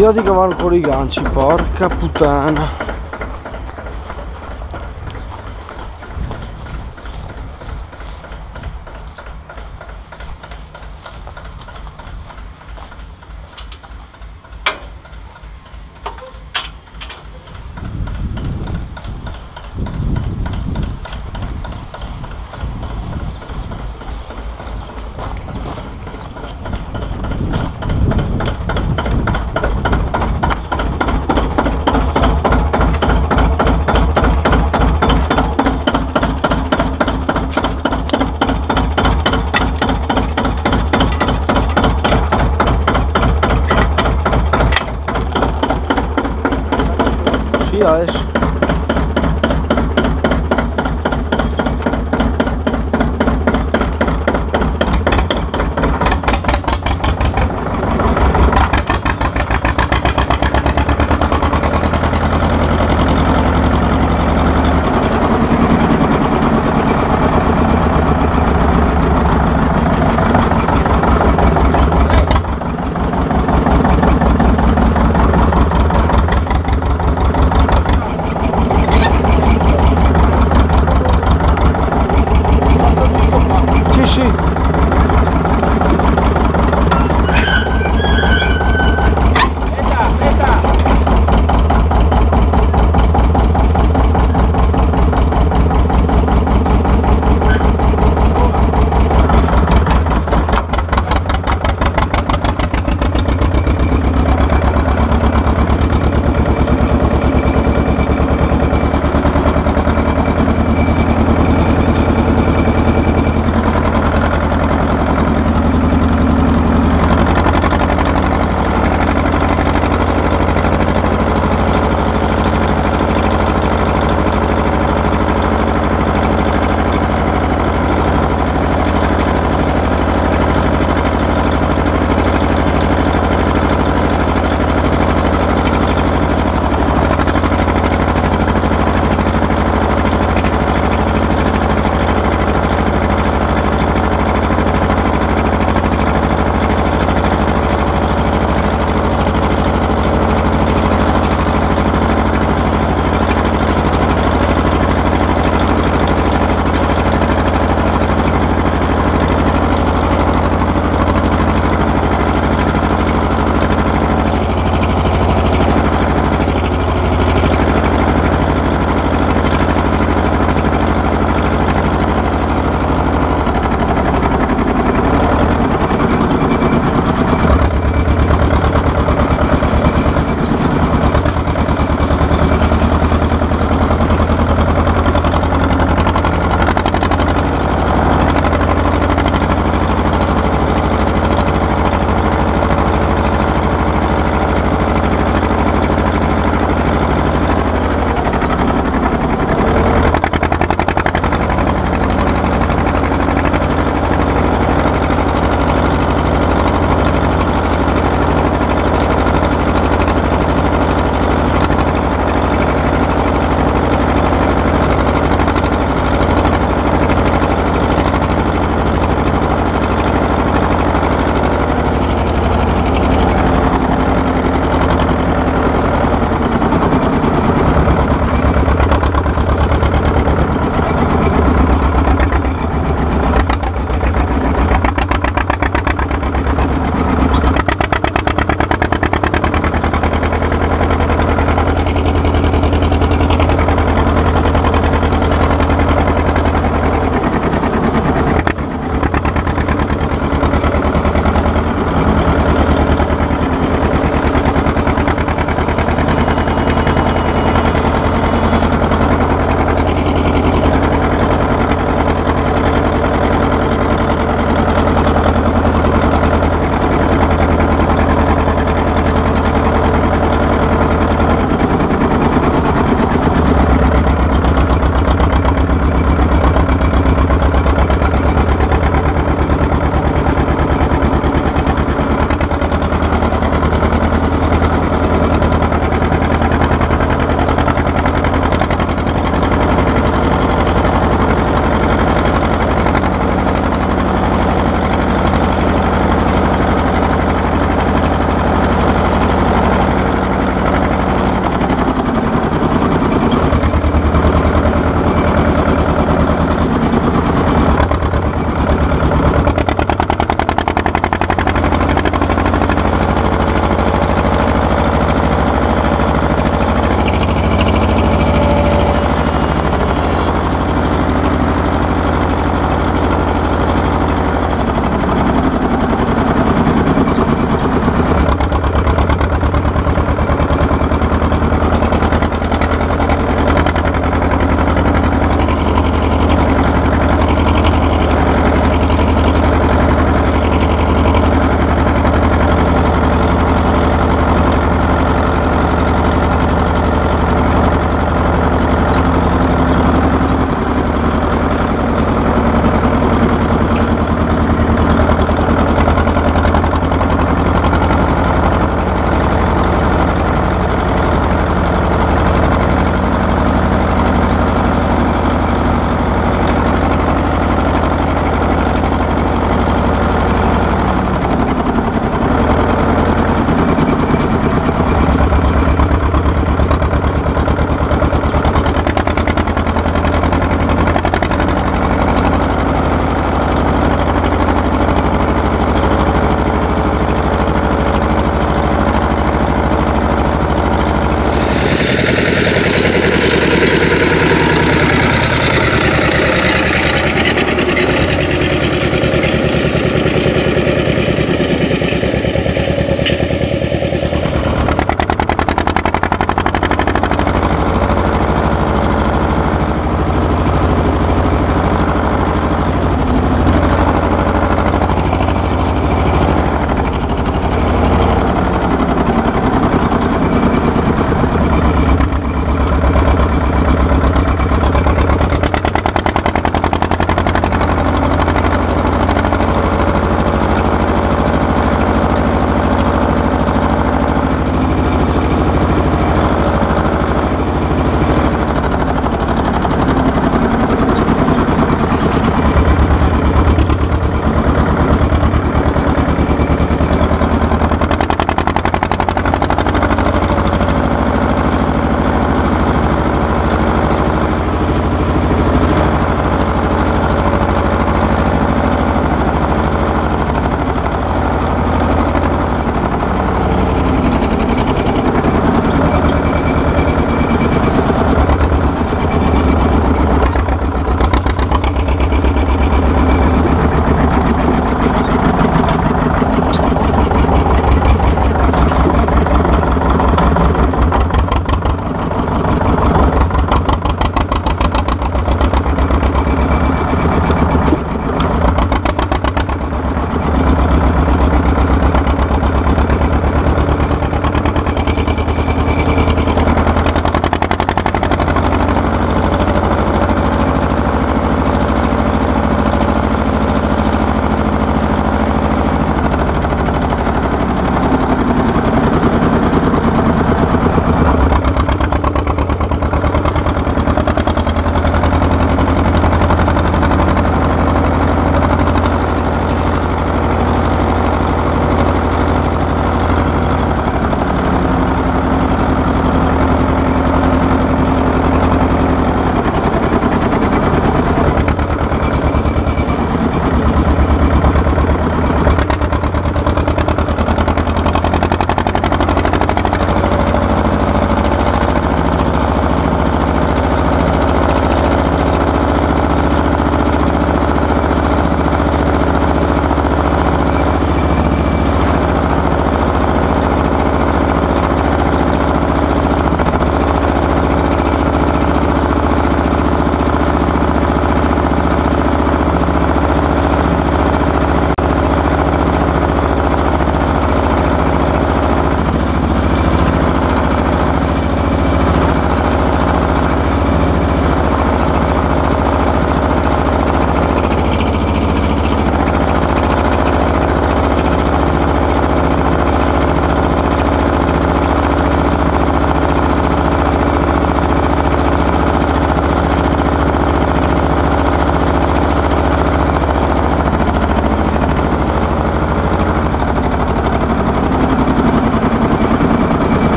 chiodi che vanno con i ganci, porca puttana. sociais.